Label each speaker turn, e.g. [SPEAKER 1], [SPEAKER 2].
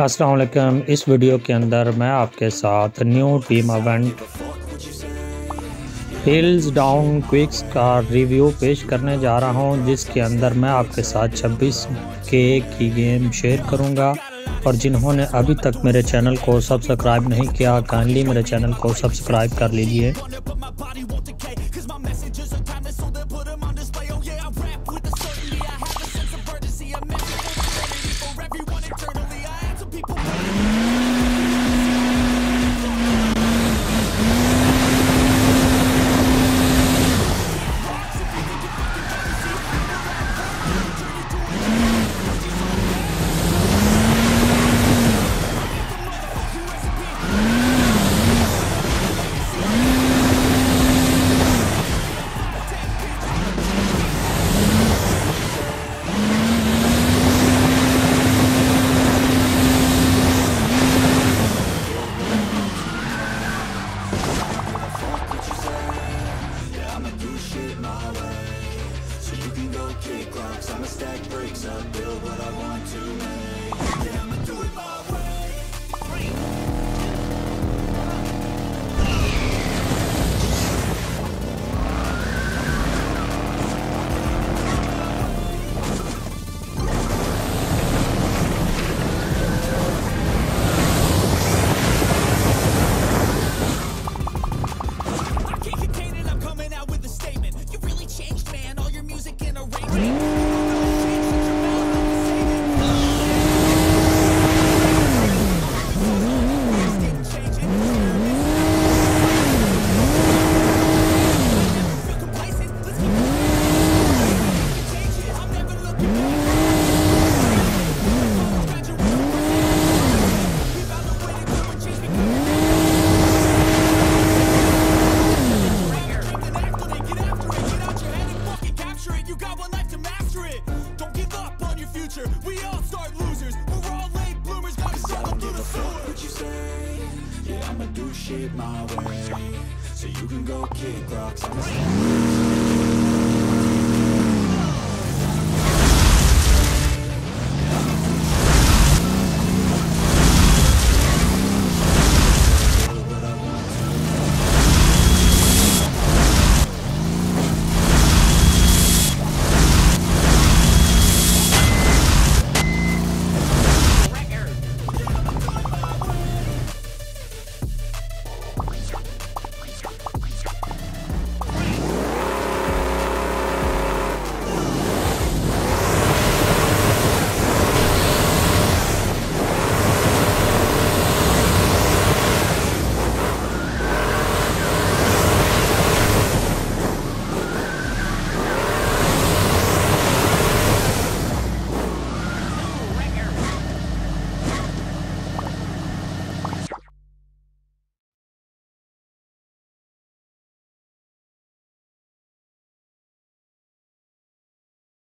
[SPEAKER 1] अस्सलाम इस वीडियो के अंदर मैं आपके साथ new team event hills down quicks का रिव्यू पेश करने जा रहा हूँ, जिसके अंदर मैं आपके साथ 26 के की गेम शेयर करूँगा। और जिन्होंने अभी तक मेरे चैनल को सब्सक्राइब नहीं किया काइंडली मेरे चैनल को सब्सक्राइब कर लीजिए। Kick rocks I'ma stack bricks up, build what I want to make. Yeah, I'ma do it Ooh. Shit my way. So you can go kick rocks. I'ma